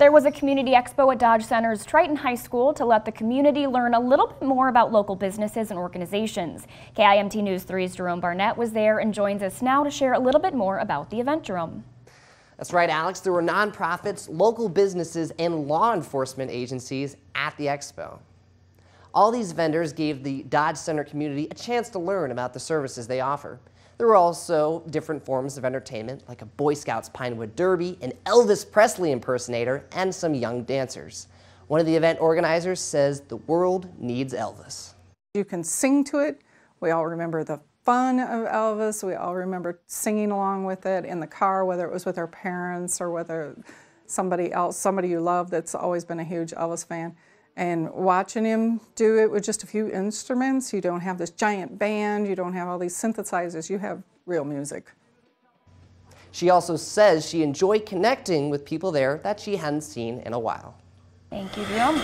There was a community expo at Dodge Center's Triton High School to let the community learn a little bit more about local businesses and organizations. KIMT News 3's Jerome Barnett was there and joins us now to share a little bit more about the event, Jerome. That's right, Alex. There were nonprofits, local businesses, and law enforcement agencies at the expo. All these vendors gave the Dodge Center community a chance to learn about the services they offer. There were also different forms of entertainment, like a Boy Scouts Pinewood Derby, an Elvis Presley impersonator, and some young dancers. One of the event organizers says the world needs Elvis. You can sing to it. We all remember the fun of Elvis. We all remember singing along with it in the car, whether it was with our parents or whether somebody else, somebody you love that's always been a huge Elvis fan. And watching him do it with just a few instruments, you don't have this giant band, you don't have all these synthesizers, you have real music. She also says she enjoyed connecting with people there that she hadn't seen in a while. Thank you, Jerome.